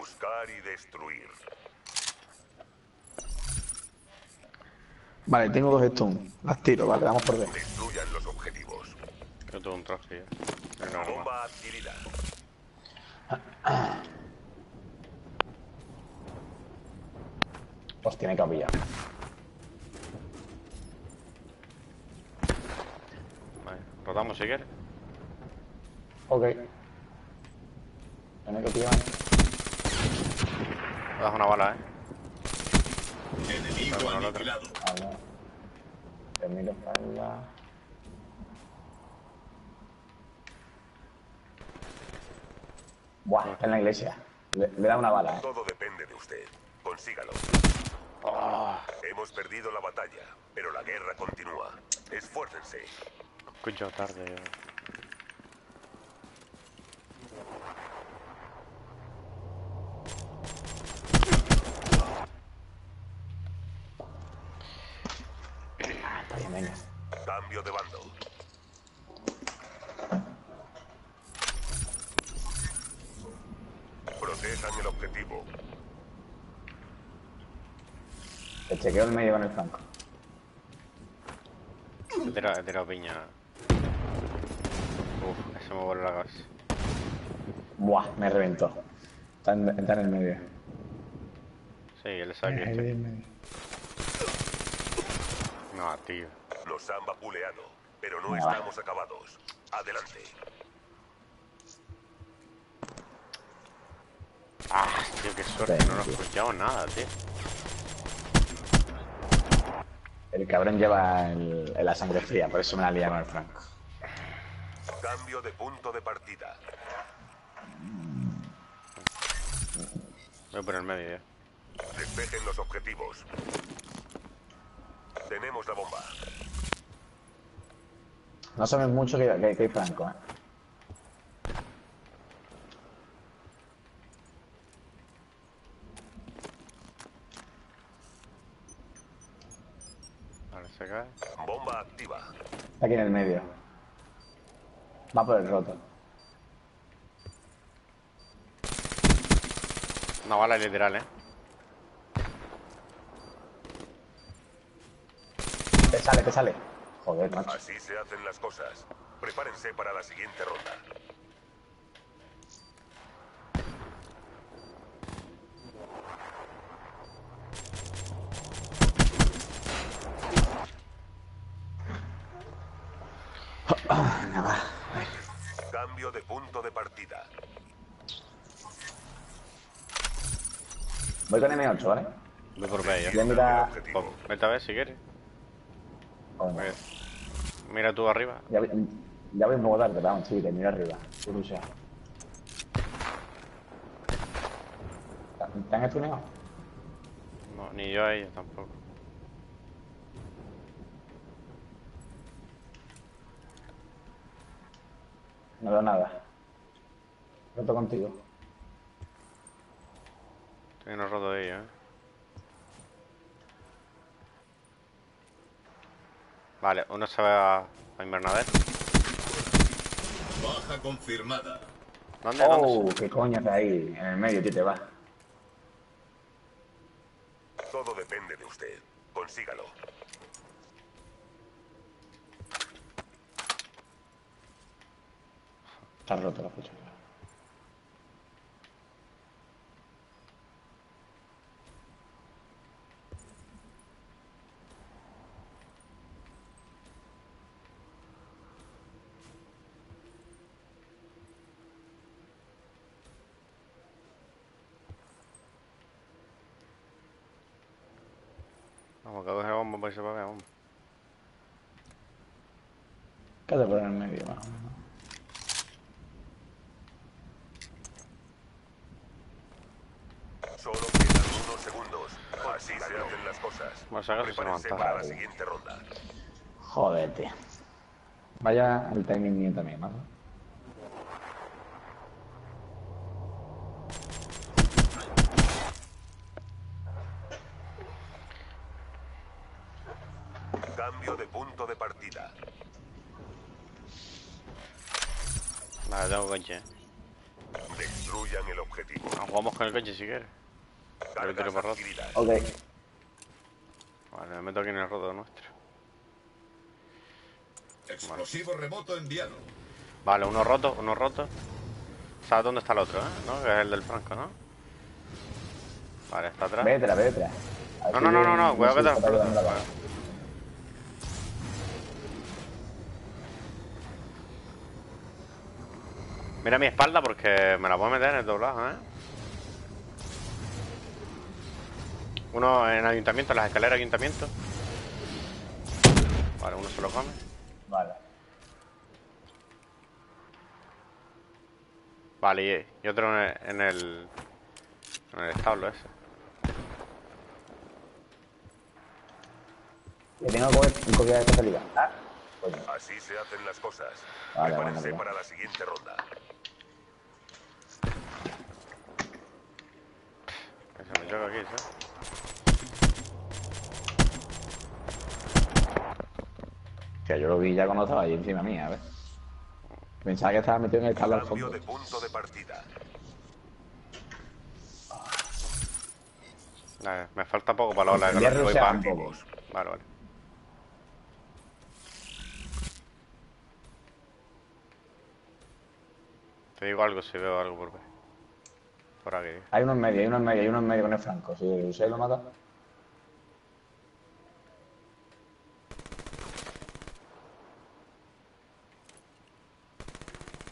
Buscar y destruir. Vale, tengo dos stun. Las tiro, vale, vamos por ver. Destruyan los objetivos. Yo tengo un traje ya. No, no. Bomba adquirida. Hostia, me he pillado. Vale, rotamos si quieres. Ok. Me he pillado. Me das una bala, eh. Enemigo Bueno, aniquilado. Te miro espalda. Buah, está en la iglesia. Le, le da una bala, eh. Todo depende de usted. Consígalo. Ah, Hemos perdido la batalla, pero la guerra continúa. Esfuércense. escucho tarde. yo. Ah, está bien, venga. Cambio de bando. El objetivo. Te chequeo el medio con el flanco. He tirado, he tirado piña. Uf, ese me vuelve la cabeza. Buah, me reventó. Está en, está en el medio. Sí, él sabe que Ahí estoy. en medio. No, tío. Nos han vapuleado, pero no va. estamos acabados. Adelante. Ah, tío, qué suerte. No lo he escuchado nada, tío. El cabrón lleva el- la sangre fría, por eso me la lía con el franco. Cambio de punto de partida. Voy por el medio ya. Despejen los objetivos. Tenemos la bomba. No sabes mucho que, que- que hay franco, eh. Bomba activa. Está aquí en el medio. Va por el roto. Una bala literal, eh. Te sale, te sale. Joder, macho. Así se hacen las cosas. Prepárense para la siguiente ronda. Venga, va. Cambio de punto de partida. Voy con M8, ¿vale? Voy por B ya. Voy a mirar... Objetivo. Pues, Vete a ver si quieres. Mira, mira tú arriba. Ya, voy- ya voy un poco tarde, vamos, sí, te miro arriba. Ilusión. ¿Te han estuneado? No, ni yo a ella tampoco. No veo nada. Roto contigo. Estoy en el roto de ella, eh. Vale, uno se va a invernadero. Baja confirmada. ¿Dónde? Oh, ¿Dónde? qué coño está ahí. En el medio, tío, te va. Todo depende de usted. Consígalo. Está roto la fecha. Vamos, que coge la bomba para irse para vamos. Quédate por en el medio, más o menos. Solo quedan unos segundos. Así se hacen las cosas. Prepárense levanta. para la siguiente ronda. Joder, tío. Vaya el timing mío también, ¿no? Cambio de punto de partida. Vale, tengo coche. Destruyan el objetivo. Ah, Jugamos con el coche si quieres. Pero tiro por adquiridas. Ok. Vale, me meto aquí en el rodo nuestro. Explosivo remoto enviado. Vale, uno roto, uno roto. ¿Sabes dónde está el otro, eh? ¿No? Que es el del Franco, ¿no? Vale, está atrás. Vétela, vétela. No, no, no, no, no, cuidado que te. Mira mi espalda porque me la puedo meter en el doblado, ¿eh? Uno en ayuntamiento, en las escaleras de ayuntamiento. Vale, uno se lo come. Vale. Vale, y, otro en el, en el. en el establo ese. Le tengo que coger un copia de esta salida. Ah, coño. Así se hacen las cosas. Vale, Prepárense para la siguiente ronda. Que se me choca aquí, ¿sabes? Que yo lo vi ya cuando estaba ahí encima mía, a ver. Pensaba que estaba metido en el cable al fondo. de punto de partida. Vale, me falta poco para la ola Voy a calor. Voy rushear pa- un poco. Vale, vale. Te digo algo si veo algo por. Por aquí. Hay uno en medio, hay uno en medio, hay uno en medio con el franco. Si usted lo mata.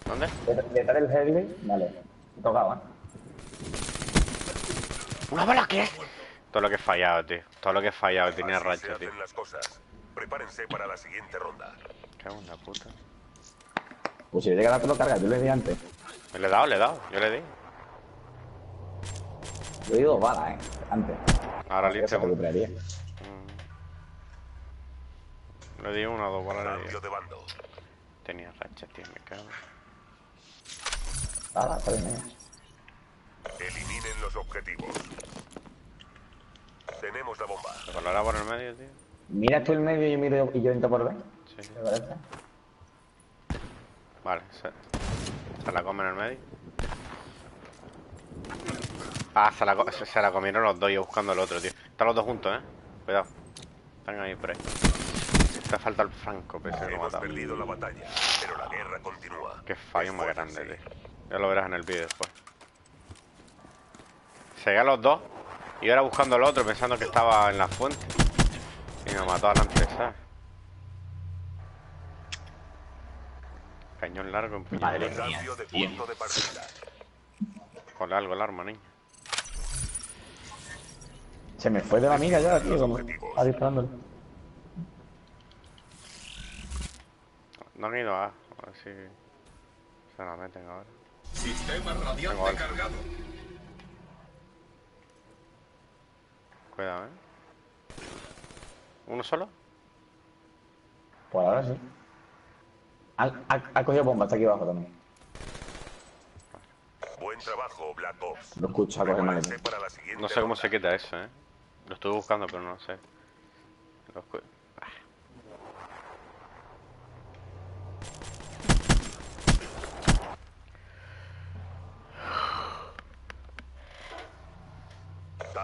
¿Dónde? Det- Detrás del heavy, vale. Tocaba, ¿eh? ¿Una bala qué? Todo lo que he fallado, tío. Todo lo que he fallado. Tenía racha, tío. las cosas. Prepárense para la siguiente ronda. Qué una puta. Pues si le llega a lo carga, yo le di antes. Le he dado, le he dado. Yo le di. Yo di dos balas, ¿eh? Antes. Ahora un- recuperaría. Le di una o dos balas. Cambio de bando. Tenía racha, tío. Me cago. Ah, venga. Eliminen los objetivos. Tenemos la bomba. ¿Se colará por el medio, tío? Mira tú el medio y yo miro y yo entro por dentro. Sí. ¿Te parece? Vale, se, se la come en el medio. Ah, se la, co- se, se la comieron los dos, yo buscando el otro, tío. Están los dos juntos, eh. Cuidado. Están ahí por ahí. Te falta el franco, pero se lo he Hemos matado. perdido la batalla, pero la guerra continúa. Qué fallo más grande, tío. Ya lo verás en el vídeo después. Seguí a los dos y ahora buscando al otro pensando que estaba en la fuente. Y me mató adelante, ¿sabes? Cañón largo en. Madre mía. Cambio de tío. punto de partida. Con algo el arma, niño. Se me fue de la amiga ya, tío. Como está disparándole. No han ido a... A ver si... Se la meten ahora. Sistema radiante Igual. cargado. Cuidado, ¿eh? ¿Uno solo? Por ahora sí. Ha, ha- ha cogido bomba, está aquí abajo también. Buen trabajo, Black Ops. Lo escucho a coger mal. Prepárense para la siguiente No sé cómo se quita eso, ¿eh? Lo estuve buscando, pero no sé. Lo escu- Ah.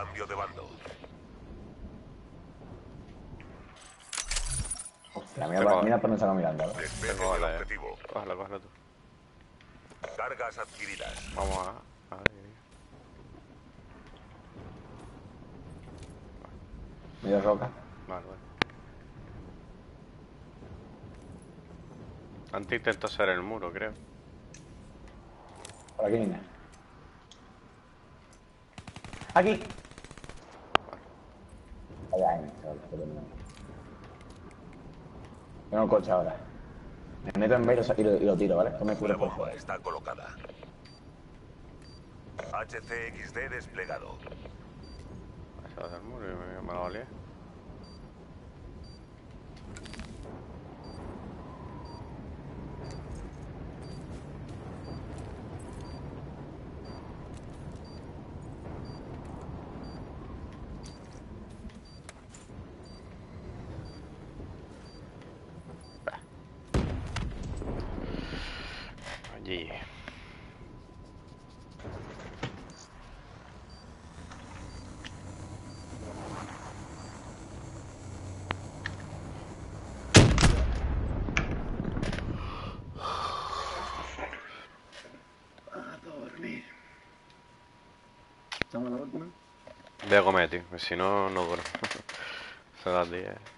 Cambio de bando. Hostia, mira, mira por dónde se va mirando. Tengo el bala, eh. objetivo. Cógelo, cógelo tú. Cargas adquiridas. Vamos a... a ver. Medio roca. Vale, vale. Antes intentó hacer el muro, creo. Por aquí, niña. Aquí. Allá, termina. Tengo el coche ahora. Me meto en medio y lo, y lo tiro, ¿vale? Que me por bomba está colocada. HCXD desplegado. Se va a hacer el muro y me, me la va a comer, tío, si no, no duro. Se da 10.